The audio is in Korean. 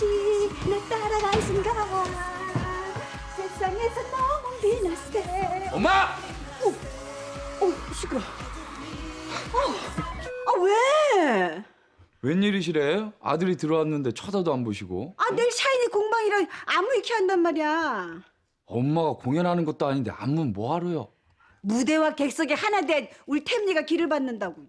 없이 날 따라간 순간 세상에서 너무 비났을 엄마! 어, 어 시끄러 어, 아 왜? 웬일이시래? 아들이 들어왔는데 쳐다도 안 보시고 아 내일 샤이니 공방이라 안무 익혀 한단 말이야 엄마가 공연하는 것도 아닌데 안문 뭐하러요? 무대와 객석이 하나 된 우리 템리가 길을 받는다고